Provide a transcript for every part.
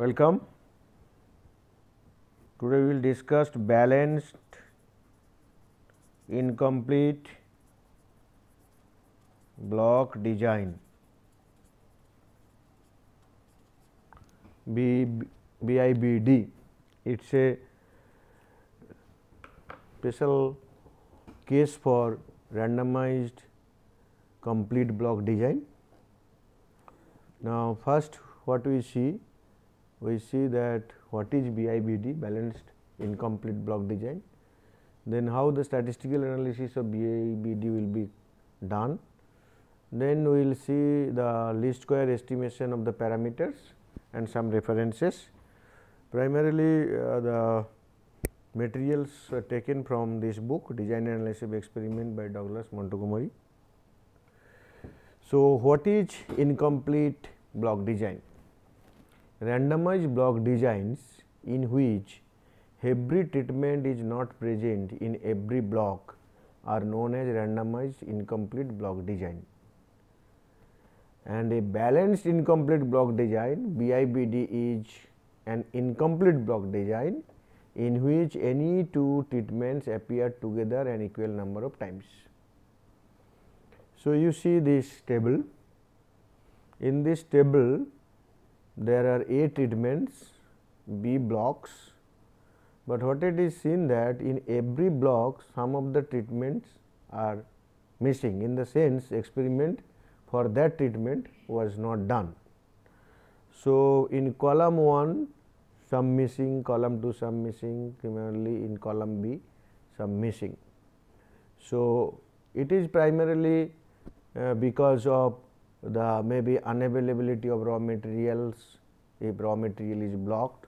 Welcome. Today we will discuss balanced incomplete block design BIBD. It is a special case for randomized complete block design. Now, first what we see? We see that what is BIBD balanced incomplete block design, then how the statistical analysis of BIBD will be done, then we will see the least square estimation of the parameters and some references. Primarily uh, the materials are taken from this book design and analysis of experiment by Douglas Montgomery. So, what is incomplete block design? Randomized block designs in which every treatment is not present in every block are known as randomized incomplete block design. And a balanced incomplete block design BIBD is an incomplete block design in which any two treatments appear together an equal number of times. So, you see this table. In this table, there are A treatments, B blocks, but what it is seen that in every block some of the treatments are missing in the sense experiment for that treatment was not done. So, in column 1 some missing, column 2 some missing, similarly in column B some missing. So, it is primarily uh, because of the maybe unavailability of raw materials if raw material is blocked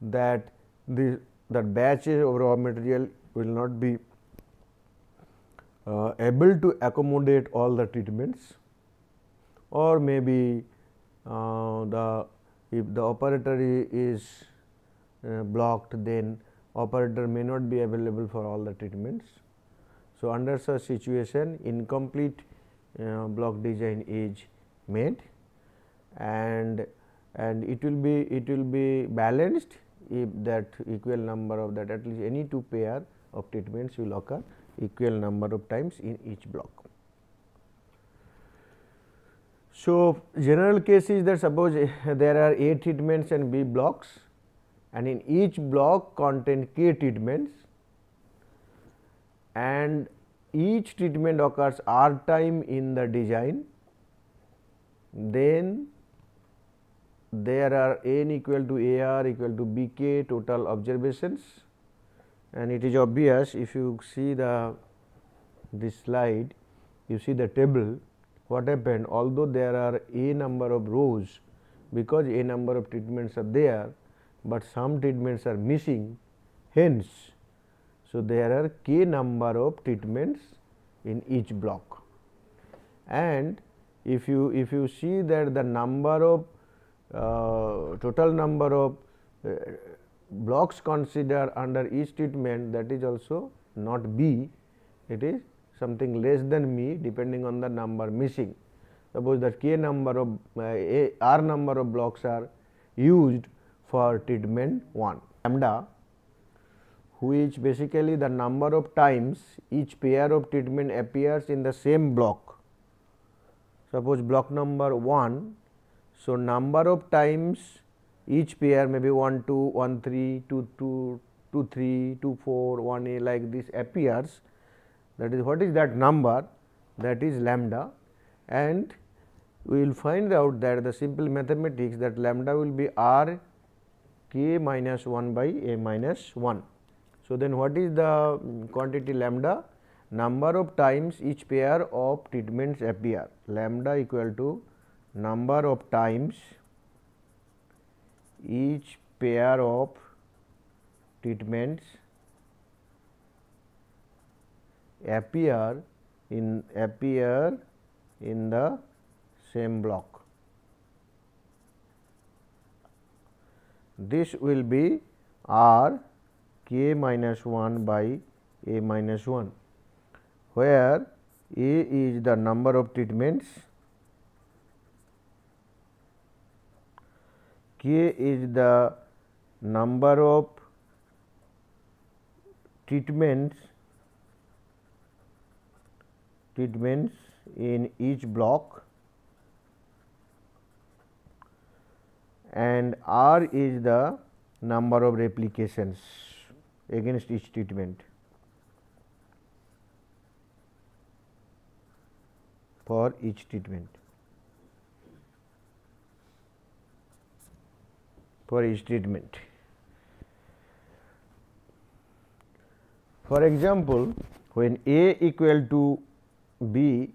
that the that batches of raw material will not be uh, able to accommodate all the treatments or maybe uh, the if the operator is uh, blocked then operator may not be available for all the treatments. So, under such situation incomplete uh, block design is made and and it will be it will be balanced if that equal number of that at least any two pair of treatments will occur equal number of times in each block. So, general case is that suppose there are A treatments and B blocks and in each block contain k treatments and each treatment occurs r time in the design, then there are n equal to a r equal to b k total observations. And it is obvious if you see the this slide you see the table what happened? Although there are a number of rows because a number of treatments are there, but some treatments are missing hence so, there are k number of treatments in each block and if you if you see that the number of uh, total number of uh, blocks considered under each treatment that is also not B, it is something less than me depending on the number missing. Suppose that k number of uh, a, r number of blocks are used for treatment 1 lambda which basically the number of times each pair of treatment appears in the same block. Suppose block number 1. So, number of times each pair may be 1 2, 1 3, 2 2, 2 3, 2 4, 1 a like this appears that is what is that number that is lambda and we will find out that the simple mathematics that lambda will be r k minus 1 by a minus 1. So, then what is the mm, quantity lambda? Number of times each pair of treatments appear lambda equal to number of times each pair of treatments appear in appear in the same block. This will be R k minus 1 by a minus 1, where a is the number of treatments, k is the number of treatments treatments in each block and r is the number of replications against each treatment. for each treatment. For each treatment. For example, when A equal to B,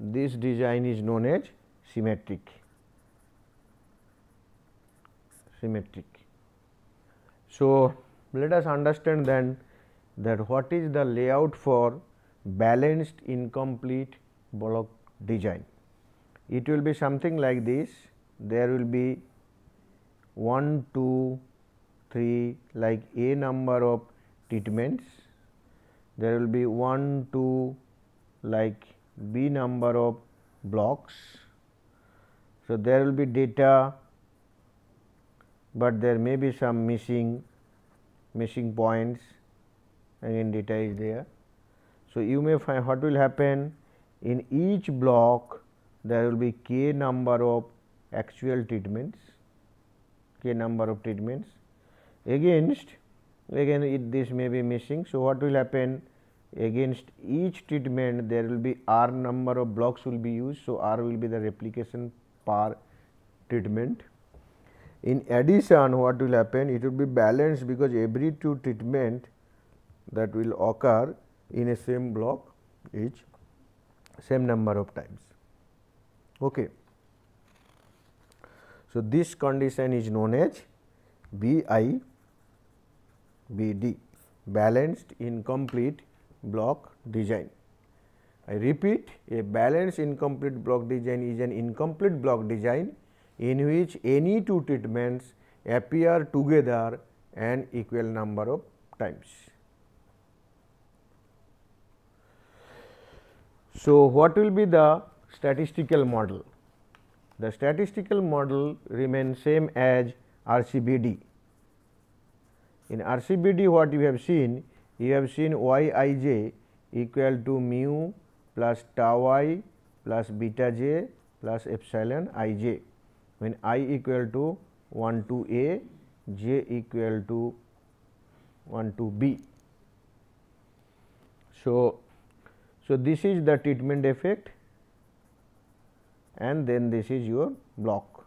this design is known as symmetric. Symmetric. So, let us understand then that what is the layout for balanced incomplete block design. It will be something like this, there will be 1, 2, 3 like a number of treatments, there will be 1, 2 like b number of blocks. So, there will be data, but there may be some missing missing points again data is there. So, you may find what will happen in each block there will be k number of actual treatments, k number of treatments against again it, this may be missing. So, what will happen against each treatment there will be r number of blocks will be used. So, r will be the replication per treatment. In addition what will happen it will be balanced because every two treatment that will occur in a same block each same number of times. Okay. So, this condition is known as B I B D balanced incomplete block design. I repeat a balanced incomplete block design is an incomplete block design in which any two treatments appear together an equal number of times. So, what will be the statistical model? The statistical model remains same as RCBD. In RCBD what you have seen? You have seen y i j equal to mu plus tau i plus beta j plus epsilon i j when i equal to 1 to a j equal to 1 to b. So, so, this is the treatment effect and then this is your block.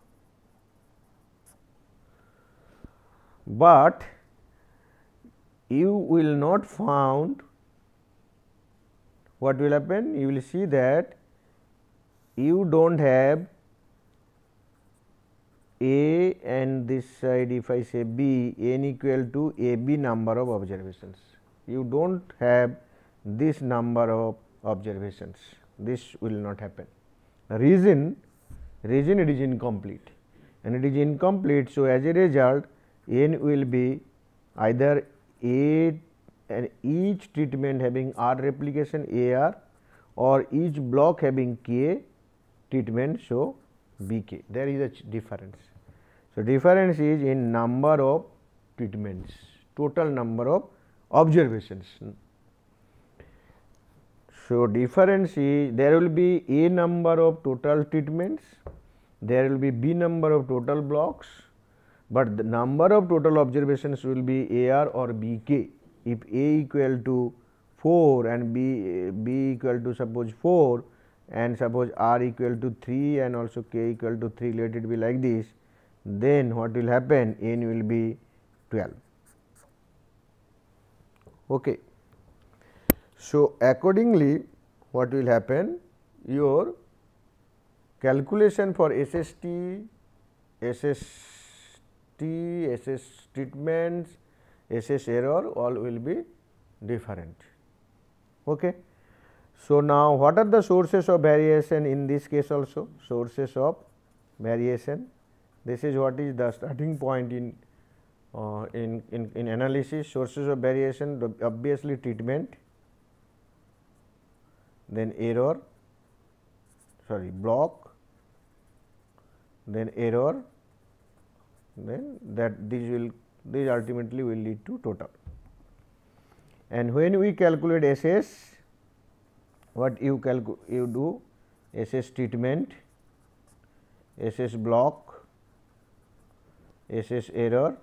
But you will not found what will happen you will see that you do not have a and this side if I say b n equal to a b number of observations. You do not have this number of observations this will not happen. Reason reason it is incomplete and it is incomplete. So, as a result n will be either a and each treatment having r replication a r or each block having k treatment. So, b k there is a difference. So, difference is in number of treatments total number of observations so, difference is there will be a number of total treatments, there will be b number of total blocks, but the number of total observations will be a r or b k. If a equal to 4 and b, b equal to suppose 4 and suppose r equal to 3 and also k equal to 3 let it be like this, then what will happen n will be 12. Okay. So, accordingly what will happen your calculation for SST, SST, SS treatments, SS error all will be different. Okay. So, now what are the sources of variation in this case also sources of variation this is what is the starting point in uh, in, in, in analysis sources of variation obviously treatment then error sorry block then error then that this will this ultimately will lead to total. And when we calculate SS, what you you do SS treatment, SS block, SS error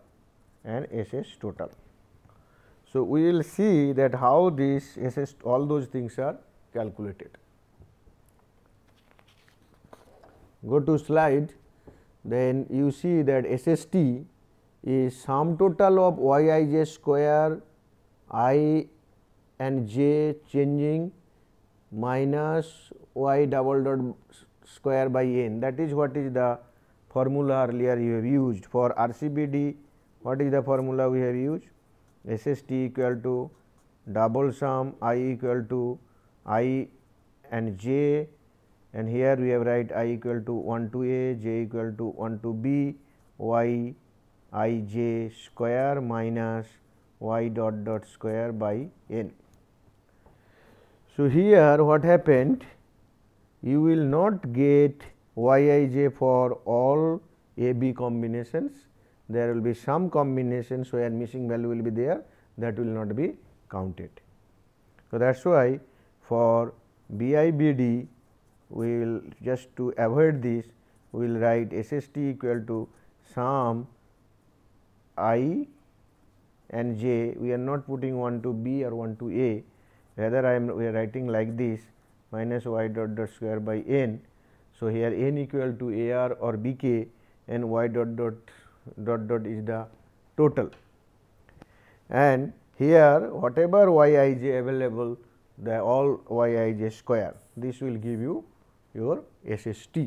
and SS total. So, we will see that how this SS all those things are calculated. Go to slide then you see that SST is sum total of yij square i and j changing minus y double dot square by n that is what is the formula earlier you have used. For RCBD what is the formula we have used? SST equal to double sum i equal to i and j. And here we have write i equal to 1 to a, j equal to 1 to b, y i j square minus y dot dot square by n. So, here what happened? You will not get y i j for all a b combinations there will be some combinations where missing value will be there that will not be counted. So, that is why for b i b d we will just to avoid this we will write SST equal to sum i and j we are not putting 1 to b or 1 to a rather I am we are writing like this minus y dot dot square by n. So, here n equal to a r or b k and y dot dot dot dot is the total and here whatever y i j available the all y i j square this will give you your SST.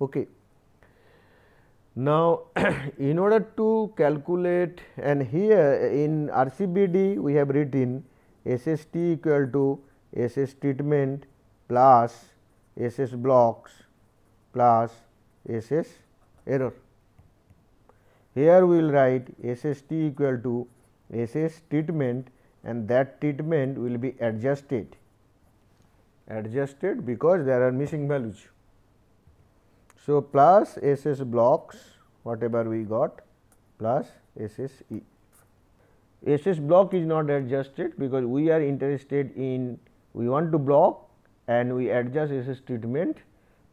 Okay. Now, in order to calculate and here in RCBD we have written SST equal to SS treatment plus SS blocks plus SS error. Here we will write SST equal to SS treatment and that treatment will be adjusted adjusted because there are missing values. So, plus S S blocks whatever we got plus S S E. S S block is not adjusted because we are interested in we want to block and we adjust S S treatment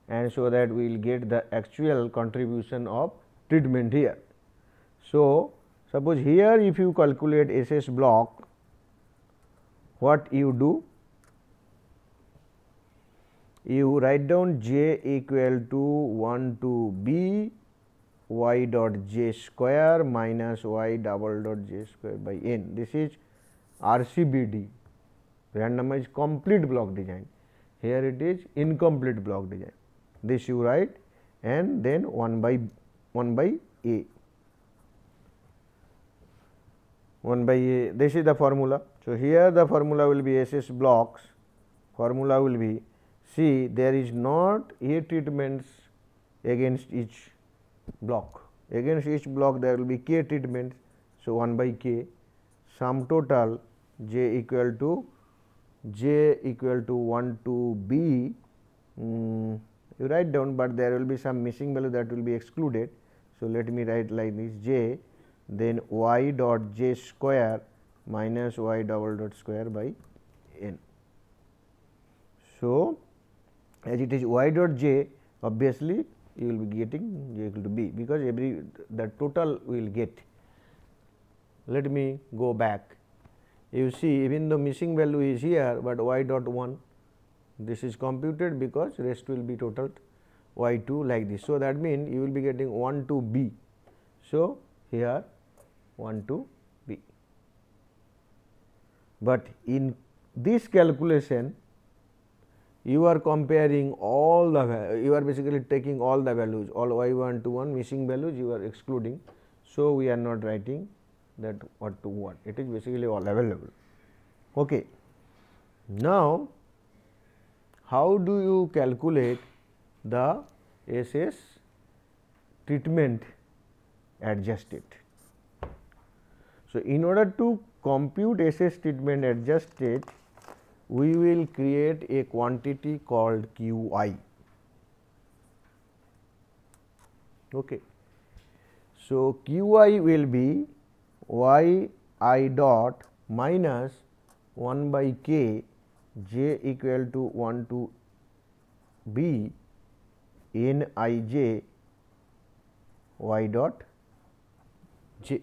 and so that we will get the actual contribution of treatment here. So, suppose here if you calculate S S block what you do you write down j equal to 1 to b y dot j square minus y double dot j square by n. This is RCBD randomized complete block design. Here it is incomplete block design. This you write and then 1 by 1 by a 1 by a this is the formula. So, here the formula will be SS blocks formula will be see there is not a treatments against each block against each block there will be k treatments. So, 1 by k sum total j equal to j equal to 1 to b um, you write down, but there will be some missing value that will be excluded. So, let me write like this j then y dot j square minus y double dot square by n. So, as it is y dot j obviously you will be getting j equal to b because every the total we will get. Let me go back you see even though missing value is here, but y dot 1 this is computed because rest will be totaled y 2 like this. So, that means you will be getting 1 to b. So, here 1 to b, but in this calculation you are comparing all the you are basically taking all the values all y 1 to 1 missing values you are excluding. So, we are not writing that what to what it is basically all available. Okay. Now, how do you calculate the SS treatment adjusted? So, in order to compute SS treatment adjusted we will create a quantity called q i. Okay. So, q i will be y i dot minus 1 by k j equal to 1 to b n i j y dot j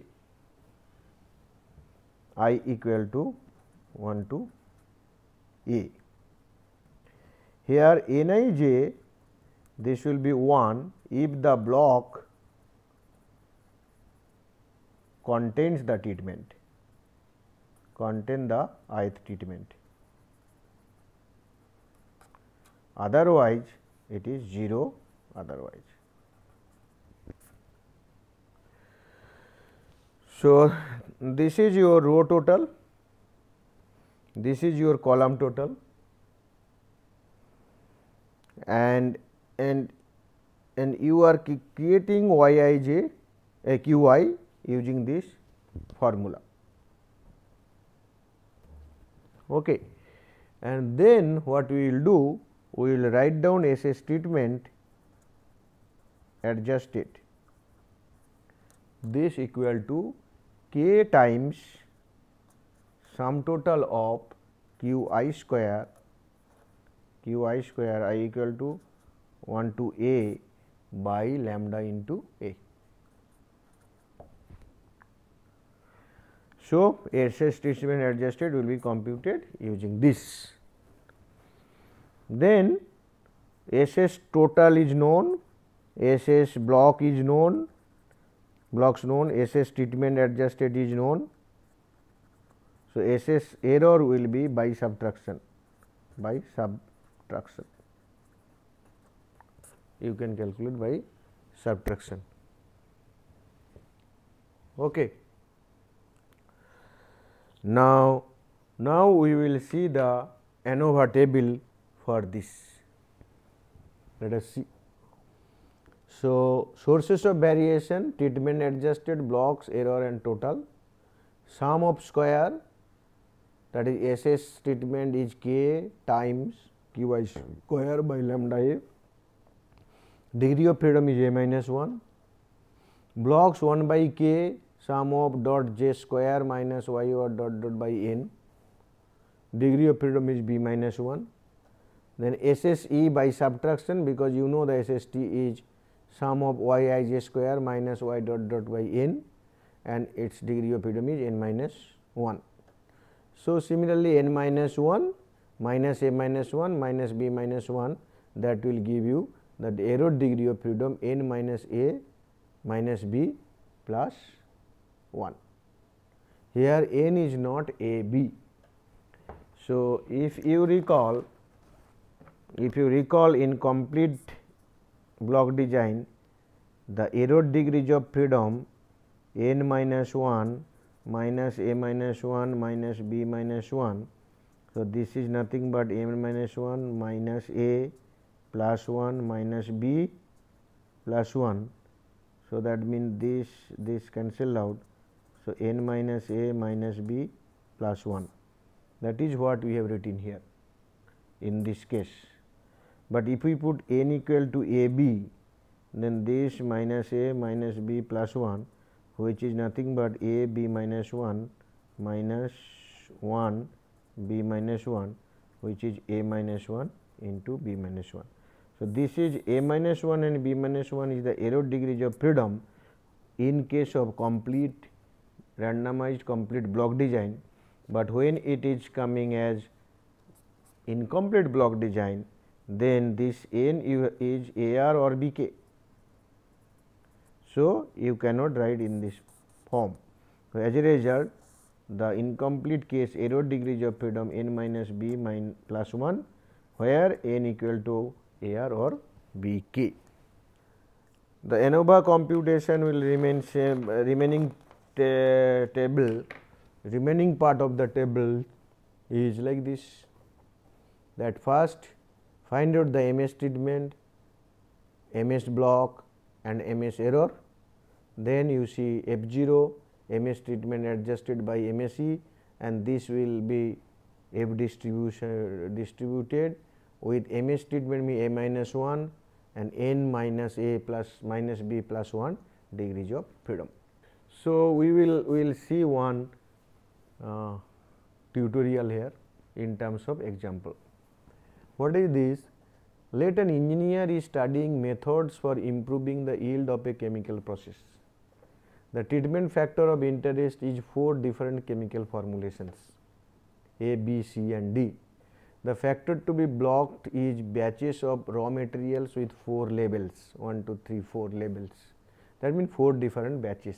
i equal to 1 to a. Here n i j this will be 1 if the block contains the treatment. Contain the ith treatment. Otherwise it is 0 otherwise. So, this is your row total, this is your column total. And and and you are creating y i j a q i using this formula. Okay. And then what we will do? We will write down SS treatment adjust it this equal to k times sum total of q i square q i square i equal to 1 to a by lambda into a. So, SS treatment adjusted will be computed using this. Then SS total is known, SS block is known, blocks known, SS treatment adjusted is known. So, SS error will be by subtraction, by subtraction. You can calculate by subtraction. Okay. Now, now we will see the ANOVA table for this. Let us see. So, sources of variation, treatment adjusted, blocks, error and total, sum of square that is SS treatment is k times q i square by lambda degree of freedom is a minus 1, blocks 1 by k sum of dot j square minus y or dot dot by n degree of freedom is b minus 1 then SSE by subtraction because you know the SST is sum of y i j square minus y dot dot by n and its degree of freedom is n minus 1. So, similarly, n minus 1 minus a minus 1 minus b minus 1 that will give you that error degree of freedom n minus a minus b plus 1. Here n is not a b. So, if you recall if you recall in complete block design the error degrees of freedom n minus 1 minus a minus 1 minus b minus 1. So, this is nothing but m minus 1 minus a plus 1 minus b plus 1. So, that means this this cancel out so, n minus a minus b plus 1 that is what we have written here in this case. But if we put n equal to a b then this minus a minus b plus 1 which is nothing but a b minus 1 minus 1 b minus 1 which is a minus 1 into b minus 1. So, this is a minus 1 and b minus 1 is the error degrees of freedom in case of complete randomized complete block design, but when it is coming as incomplete block design then this n is AR or BK. So, you cannot write in this form. So, as a result the incomplete case error degrees of freedom n minus b minus plus 1 where n equal to AR or BK. The ANOVA computation will remain same uh, remaining table remaining part of the table is like this that first find out the MS treatment, MS block and MS error. Then you see F 0 MS treatment adjusted by MSE and this will be F distribution distributed with MS treatment be A minus 1 and n minus A plus minus B plus 1 degrees of freedom. So, we will we will see one uh, tutorial here in terms of example. What is this? Let an engineer is studying methods for improving the yield of a chemical process. The treatment factor of interest is four different chemical formulations A, B, C and D. The factor to be blocked is batches of raw materials with 4 labels 1, 2, 3, 4 labels that means 4 different batches.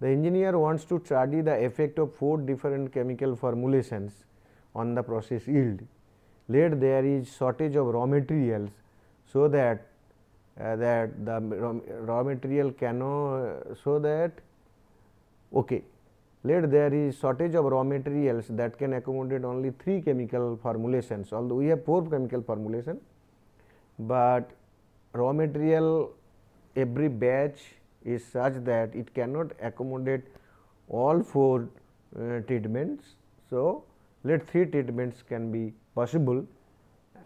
The engineer wants to study the effect of 4 different chemical formulations on the process yield. Let there is shortage of raw materials, so that uh, that the raw, material cannot uh, so that okay let there is shortage of raw materials that can accommodate only 3 chemical formulations although we have 4 chemical formulation, but raw material every batch is such that it cannot accommodate all 4 uh, treatments. So, let 3 treatments can be possible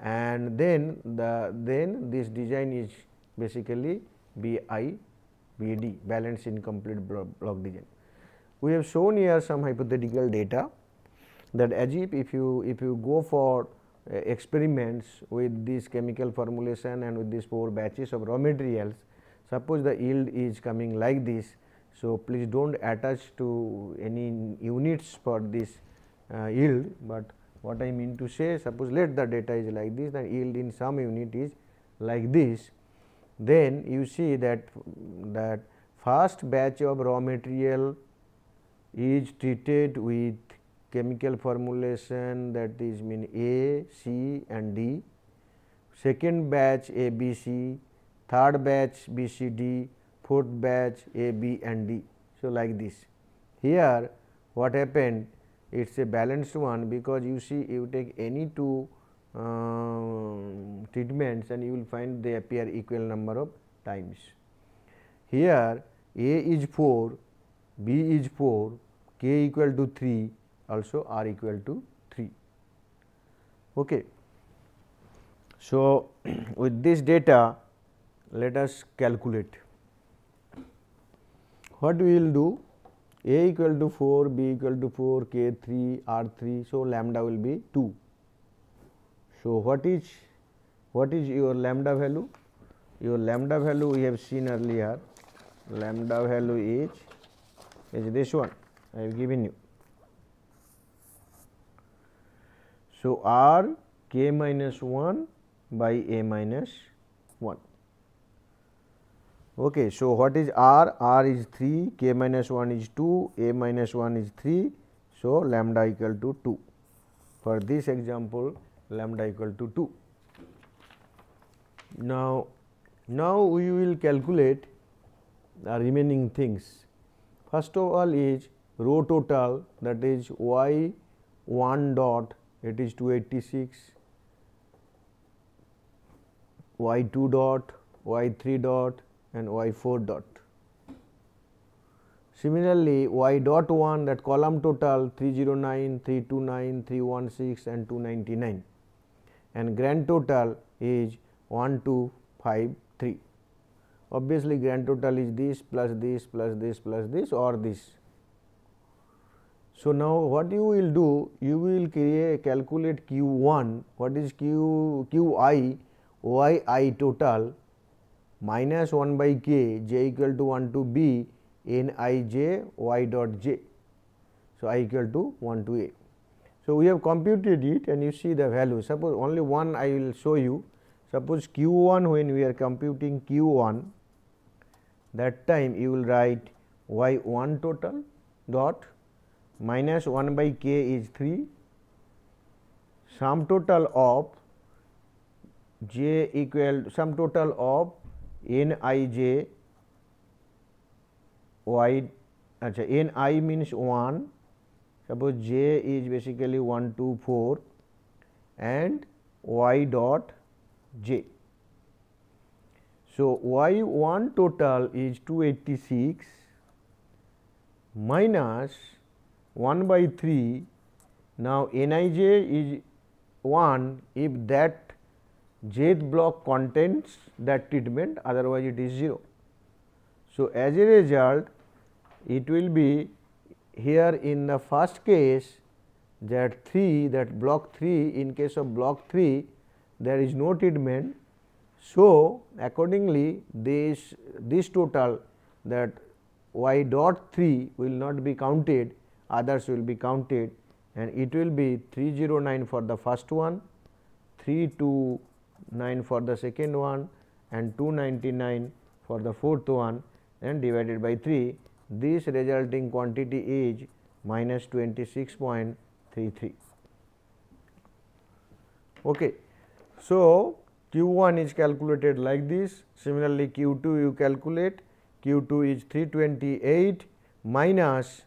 and then the then this design is basically B I B D balanced incomplete block design. We have shown here some hypothetical data that as if if you if you go for uh, experiments with this chemical formulation and with these 4 batches of raw materials, suppose the yield is coming like this. So, please do not attach to any units for this uh, yield, but what I mean to say suppose let the data is like this the yield in some unit is like this then you see that that first batch of raw material is treated with chemical formulation that is mean A, C and D, second batch A, B, C, third batch B, C, D, fourth batch A, B and D. So, like this. Here what happened it is a balanced one because you see you take any two uh, treatments and you will find they appear equal number of times. Here A is 4, B is 4, K equal to 3 also R equal to 3. Okay. So, with this data let us calculate what we will do A equal to 4, B equal to 4, K 3, R 3. So, lambda will be 2. So, what is what is your lambda value? Your lambda value we have seen earlier lambda value is is this one I have given you. So, r k minus 1 by a minus 1. Okay, so, what is r? r is 3, k minus 1 is 2, a minus 1 is 3. So, lambda equal to 2. For this example, lambda equal to 2. Now, now we will calculate the remaining things. First of all is row total that is y 1 dot it is 286, y 2 dot, y 3 dot and y 4 dot. Similarly, y dot 1 that column total 309, 329, 316 and 299 and grand total is 1253. Obviously, grand total is this plus this plus this plus this or this. So, now what you will do you will create calculate q 1 what is q q i y i total minus 1 by k j equal to 1 to b n i j y dot j. So, i equal to 1 to a. So, we have computed it and you see the value suppose only one I will show you suppose q 1 when we are computing q 1 that time you will write y 1 total dot minus 1 by k is 3 sum total of j equal sum total of n i j y achha, n i means 1 suppose j is basically 1 2 4 and y dot j. So, y 1 total is 286 minus 1 by 3 now n i j is 1 if that jth block contains that treatment otherwise it is 0. So, as a result it will be here in the first case that 3 that block 3 in case of block 3 there is no treatment. So, accordingly this this total that y dot 3 will not be counted others will be counted and it will be 309 for the first one 329 for the second one and 299 for the fourth one and divided by 3 this resulting quantity is minus 26.33. Okay. So, q 1 is calculated like this similarly q 2 you calculate q 2 is 328 minus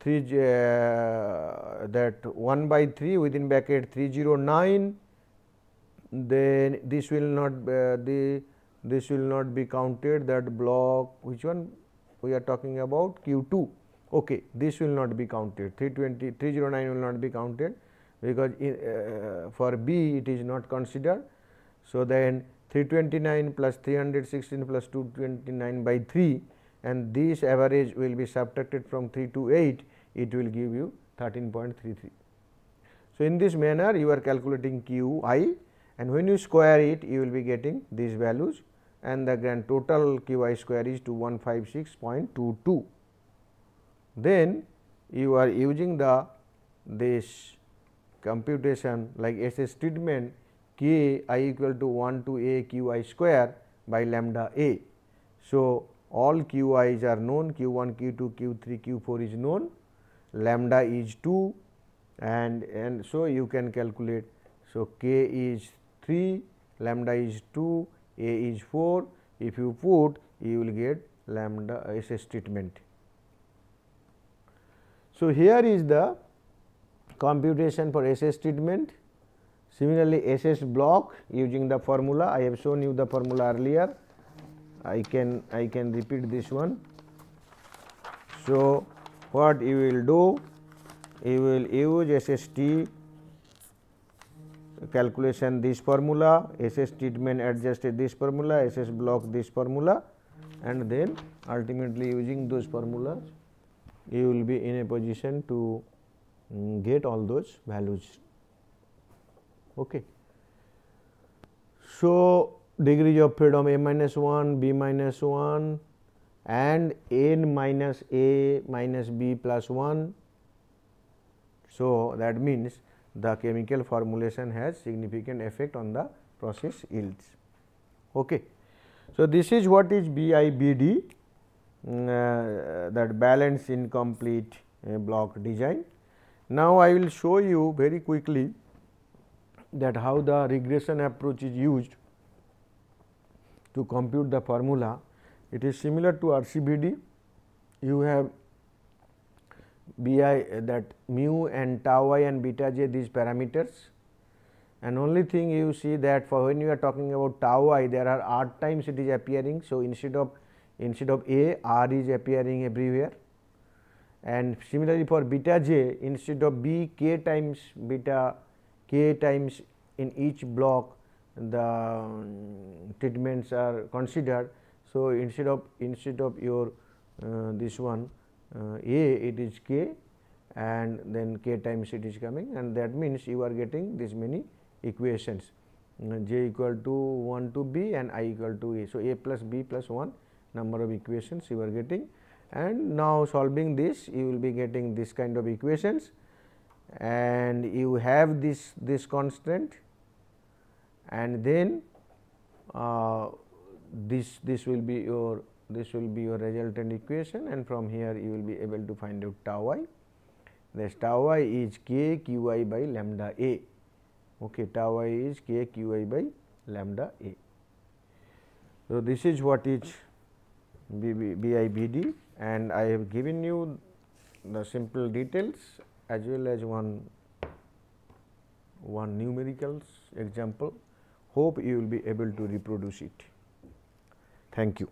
3 uh, that 1 by 3 within bracket 309 then this will not uh, the this will not be counted that block which one we are talking about? Q 2 okay this will not be counted. 320 309 will not be counted because in, uh, for b it is not considered. So then 329 plus 316 plus 229 by 3 and this average will be subtracted from 3 to 8 it will give you 13.33 so in this manner you are calculating q i and when you square it you will be getting these values and the grand total q i square is 2156.22. Then you are using the this computation like SS treatment k i equal to 1 to a q i square by lambda a. So, all q i's are known q 1 q 2 q 3 q 4 is known lambda is 2 and and so you can calculate. So, k is 3 lambda is 2 a is 4 if you put you will get lambda SS treatment. So, here is the computation for SS treatment similarly SS block using the formula I have shown you the formula earlier I can I can repeat this one. So, what you will do you will use SST calculation this formula, SS treatment adjusted this formula, SS block this formula and then ultimately using those formulas you will be in a position to um, get all those values. Okay. So, degrees of freedom a minus 1, b minus 1 and n minus a minus b plus 1. So, that means the chemical formulation has significant effect on the process yields. Okay. So, this is what is BIBD mm, uh, that balance incomplete uh, block design. Now, I will show you very quickly that how the regression approach is used to compute the formula. It is similar to RCBD. You have b i that mu and tau i and beta j these parameters and only thing you see that for when you are talking about tau i there are r times it is appearing. So, instead of instead of a r is appearing everywhere and similarly for beta j instead of b k times beta k times in each block the um, treatments are considered. So, instead of instead of your uh, this one uh, a it is k and then k times it is coming and that means you are getting this many equations. Uh, j equal to 1 to b and i equal to a. So, a plus b plus 1 number of equations you are getting. And now solving this you will be getting this kind of equations. And you have this this constant. And then uh, this this will be your this will be your resultant equation and from here you will be able to find out tau i. This tau i is k q i by lambda a. Okay, tau i is k q i by lambda a. So, this is what is BIBD and I have given you the simple details as well as one one numericals example. Hope you will be able to reproduce it. Thank you.